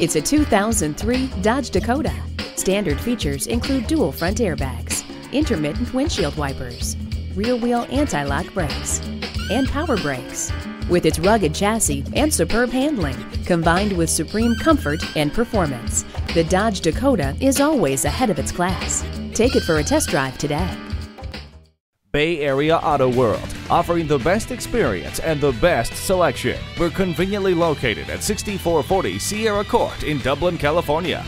It's a 2003 Dodge Dakota. Standard features include dual front airbags, intermittent windshield wipers, rear wheel anti lock brakes, and power brakes. With its rugged chassis and superb handling, combined with supreme comfort and performance, the Dodge Dakota is always ahead of its class. Take it for a test drive today. Bay Area Auto World, offering the best experience and the best selection. We're conveniently located at 6440 Sierra Court in Dublin, California.